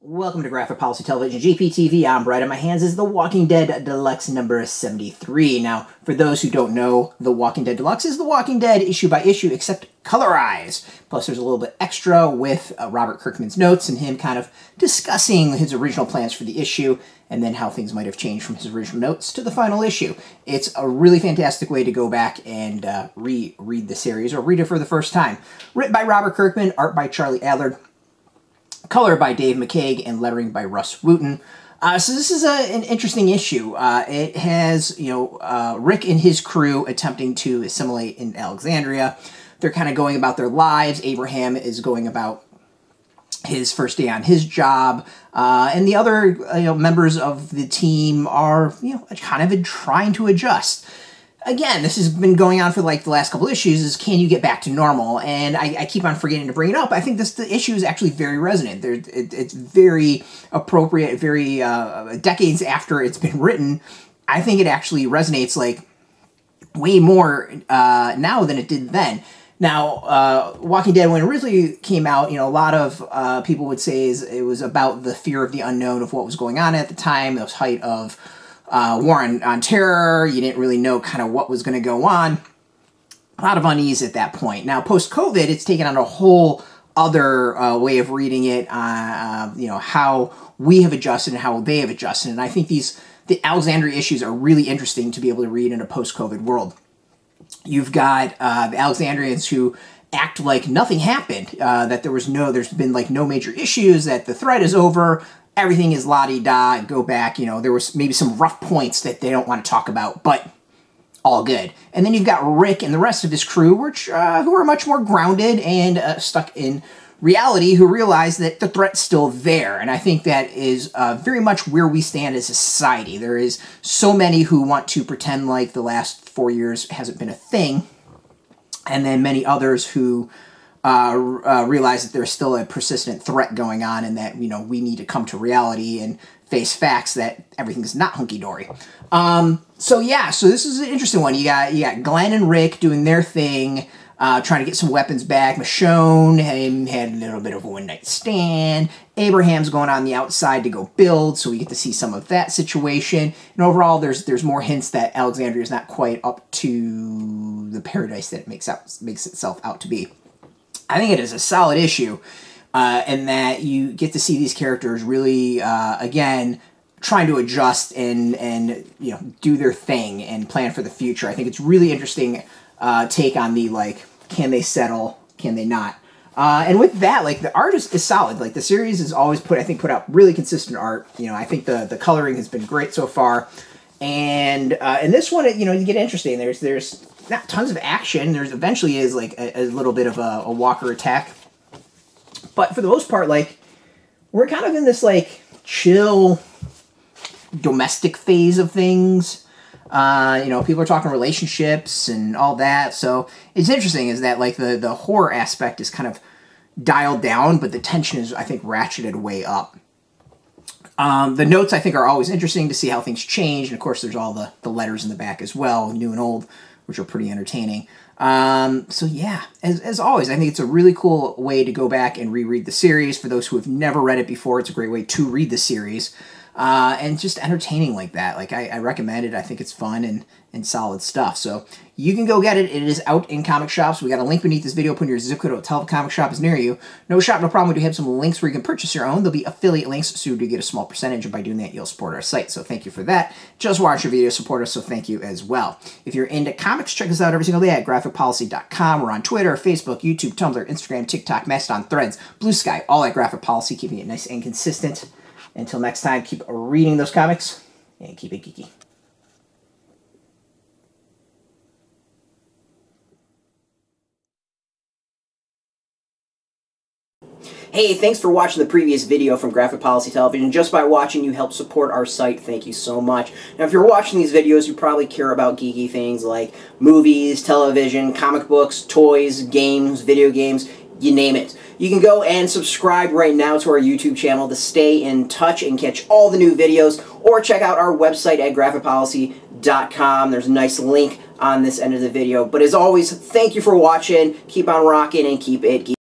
Welcome to Graphic Policy Television, GPTV. I'm Brett. In my hands is The Walking Dead Deluxe number 73. Now, for those who don't know, The Walking Dead Deluxe is The Walking Dead issue by issue, except colorized. Plus, there's a little bit extra with uh, Robert Kirkman's notes and him kind of discussing his original plans for the issue and then how things might have changed from his original notes to the final issue. It's a really fantastic way to go back and uh, reread the series or read it for the first time. Written by Robert Kirkman, art by Charlie Adlard color by Dave McCaig, and lettering by Rus Wooton. Uh, so this is a, an interesting issue. Uh, it has, you know, uh, Rick and his crew attempting to assimilate in Alexandria. They're kind of going about their lives. Abraham is going about his first day on his job, uh, and the other you know, members of the team are, you know, kind of trying to adjust again, this has been going on for like the last couple issues. Is can you get back to normal? And I, I keep on forgetting to bring it up. I think this the issue is actually very resonant. There, it, it's very appropriate. Very uh, decades after it's been written, I think it actually resonates like way more uh, now than it did then. Now, uh, Walking Dead, when it originally came out, you know, a lot of uh, people would say is it was about the fear of the unknown of what was going on at the time. the height of uh, war on, on terror. You didn't really know kind of what was going to go on. A lot of unease at that point. Now, post COVID, it's taken on a whole other uh, way of reading it. Uh, you know how we have adjusted and how they have adjusted, and I think these the Alexandria issues are really interesting to be able to read in a post COVID world. You've got uh, the Alexandrians who act like nothing happened, uh, that there was no, there's been like no major issues, that the threat is over, everything is la di da. Go back, you know, there was maybe some rough points that they don't want to talk about, but all good. And then you've got Rick and the rest of his crew, which uh, who are much more grounded and uh, stuck in reality, who realize that the threat's still there. And I think that is uh, very much where we stand as a society. There is so many who want to pretend like the last four years hasn't been a thing, and then many others who uh, uh, realize that there's still a persistent threat going on and that, you know, we need to come to reality and face facts that everything's not hunky-dory. Um, so yeah, so this is an interesting one. You got, you got Glenn and Rick doing their thing, uh, trying to get some weapons back. Michonne had, had a little bit of a one-night stand. Abraham's going on the outside to go build, so we get to see some of that situation. And overall, there's there's more hints that Alexandria is not quite up to the paradise that it makes out makes itself out to be. I think it is a solid issue, uh, that you get to see these characters really, uh, again, trying to adjust and and you know do their thing and plan for the future. I think it's really interesting uh, take on the like, can they settle? Can they not? Uh, and with that, like the art is, is solid. Like the series is always put, I think, put out really consistent art. You know, I think the the coloring has been great so far. And uh, in this one, you know, you get interesting. There's there's not tons of action. There's eventually is like a, a little bit of a, a, walker attack, but for the most part, like we're kind of in this like chill domestic phase of things. Uh, you know, people are talking relationships and all that. So it's interesting is that like the the horror aspect is kind of dialed down, but the tension is I think ratcheted way up. Um, the notes I think are always interesting to see how things change, and of course there's all the the letters in the back as well, new and old which are pretty entertaining. Um, so yeah, as, as always, I think it's a really cool way to go back and reread the series. For those who have never read it before, it's a great way to read the series uh, and just entertaining like that. Like I, I, recommend it. I think it's fun and and solid stuff. So you can go get it. It is out in comic shops. We got a link beneath this video. Put your zip code. Tell the comic shop is near you. No shop, no problem. We do have some links where you can purchase your own. There'll be affiliate links, so you do get a small percentage. And by doing that, you'll support our site. So thank you for that. Just watch your video, support us. So thank you as well. If you're into comics, check us out every single day at graphicpolicy.com. We're on Twitter, Facebook, YouTube, Tumblr, Instagram, TikTok, Mastodon, Threads, Blue Sky, all at Graphic Policy, keeping it nice and consistent. Until next time, keep reading those comics and keep it geeky. Hey, thanks for watching the previous video from Graphic Policy Television. Just by watching, you help support our site. Thank you so much. Now, if you're watching these videos, you probably care about geeky things like movies, television, comic books, toys, games, video games, you name it. You can go and subscribe right now to our YouTube channel to stay in touch and catch all the new videos, or check out our website at graphicpolicy.com. There's a nice link on this end of the video. But as always, thank you for watching. Keep on rocking and keep it